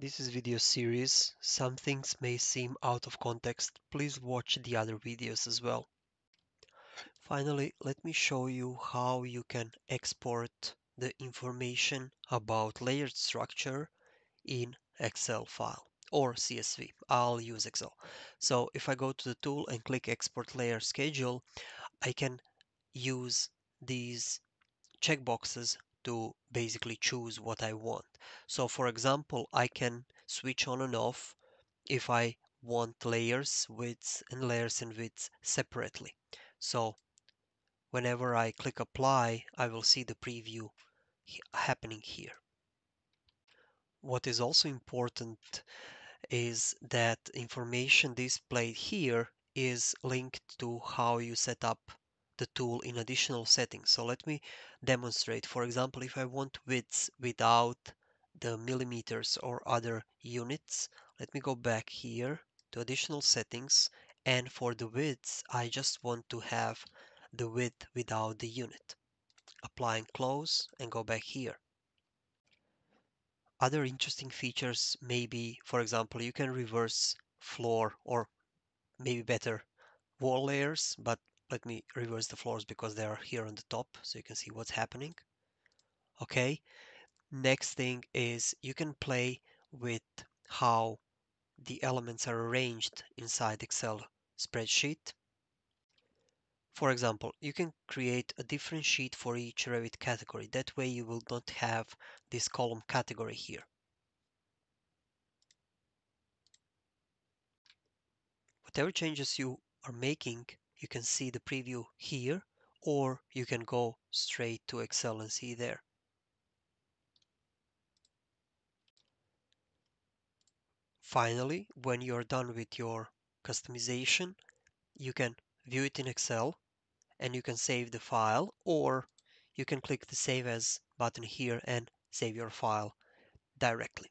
This is video series. Some things may seem out of context. Please watch the other videos as well. Finally, let me show you how you can export the information about layered structure in Excel file or CSV. I'll use Excel. So if I go to the tool and click export layer schedule, I can use these checkboxes to basically choose what I want. So for example, I can switch on and off if I want layers widths and layers and widths separately. So whenever I click apply, I will see the preview happening here. What is also important is that information displayed here is linked to how you set up the tool in additional settings. So let me demonstrate. For example, if I want widths without the millimeters or other units, let me go back here to additional settings. And for the widths, I just want to have the width without the unit. Apply and close and go back here. Other interesting features may be, for example, you can reverse floor or maybe better wall layers, but let me reverse the floors because they are here on the top so you can see what's happening. Okay, next thing is you can play with how the elements are arranged inside Excel spreadsheet. For example, you can create a different sheet for each Revit category. That way you will not have this column category here. Whatever changes you are making you can see the preview here or you can go straight to Excel and see there. Finally, when you're done with your customization, you can view it in Excel and you can save the file or you can click the Save As button here and save your file directly.